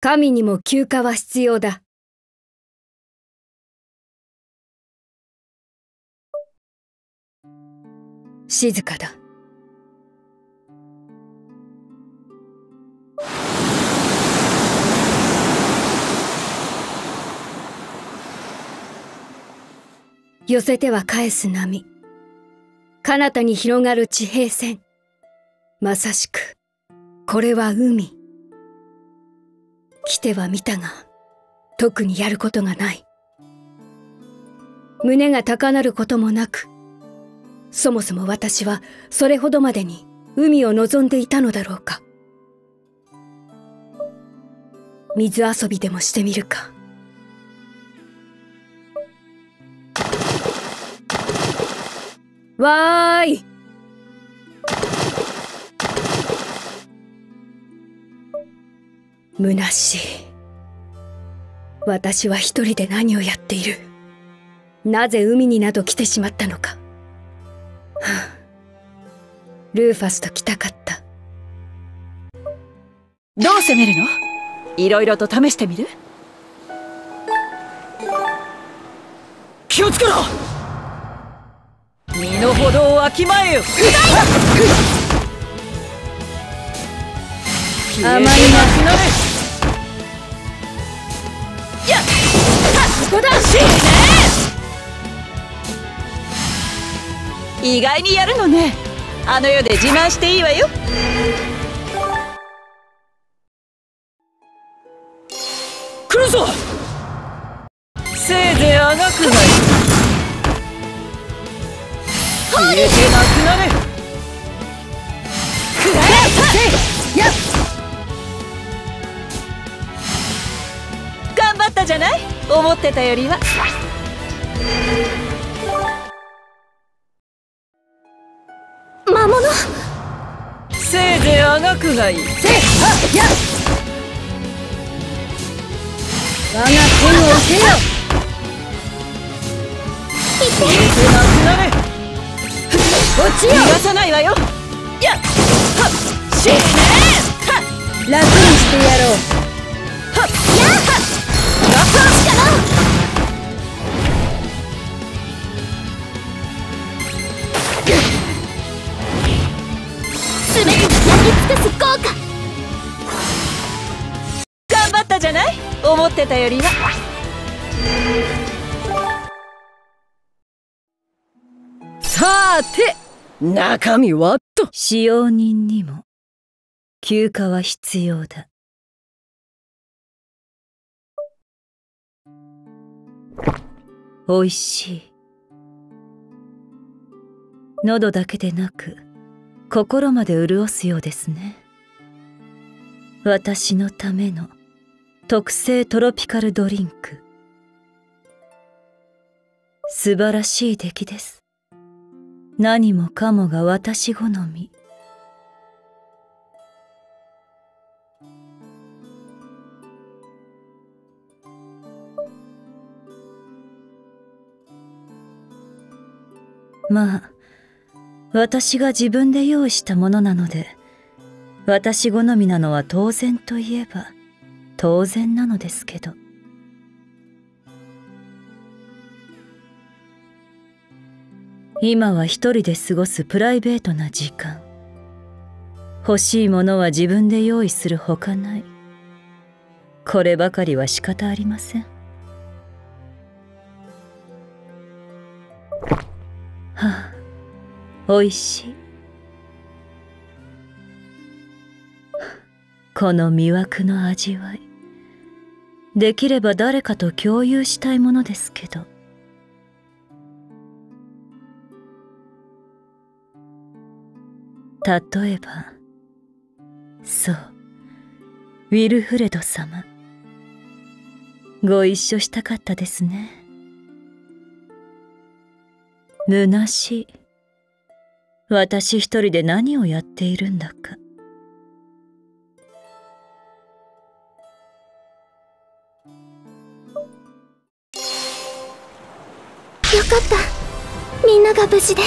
神にも休暇は必要だ。静かだ。寄せては返す波。彼方に広がる地平線。まさしく、これは海。来ては見たが、特にやることがない。胸が高鳴ることもなく、そもそも私はそれほどまでに海を望んでいたのだろうか。水遊びでもしてみるか。わーい虚しい。私は一人で何をやっている。なぜ海になど来てしまったのか。はあ、ルーファスと来たかった。どう攻めるの？いろいろと試してみる？気をつけろ身の程をわきまえよ甘いなやっここだしね。意外にやるのね。あの世で自慢していいわよ。来るぞ。せいぜいあがくがい。い消えてなくなれ思ってたよりは。魔物。せいぜいあがくがいい。せはや我が剣を受けよ。なくなれ。落ちよ逃がさないわよ。やっはっ。しね。は楽にしてやろう思ってたよりは。さて中身はと。使用人にも休暇は必要だ。おいしい。喉だけでなく心まで潤すようですね。私のための。特製トロピカルドリンク素晴らしい出来です何もかもが私好み。まあ、私が自分で用意したものなので、私好みなのは当然といえば当然なのですけど。今は一人で過ごすプライベートな時間。欲しいものは自分で用意するほかない。こればかりは仕方ありません。はあおいしい。この魅惑の味わい。できれば誰かと共有したいものですけど。例えばそう。ウィルフレド様。ご一緒したかったですね。虚しい。私一人で何をやっているんだか。よかったみんなが無事で。